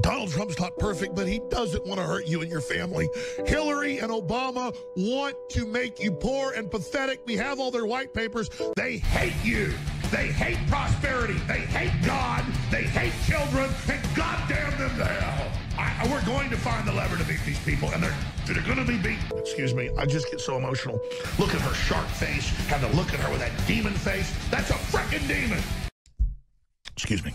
Donald Trump's not perfect, but he doesn't want to hurt you and your family. Hillary and Obama want to make you poor and pathetic. We have all their white papers. They hate you. They hate prosperity. They hate God. They hate children. And goddamn them to hell. I, we're going to find the lever to beat these people, and they're they're going to be beaten. Excuse me, I just get so emotional. Look at her sharp face. Have to look at her with that demon face. That's a freaking demon. Excuse me.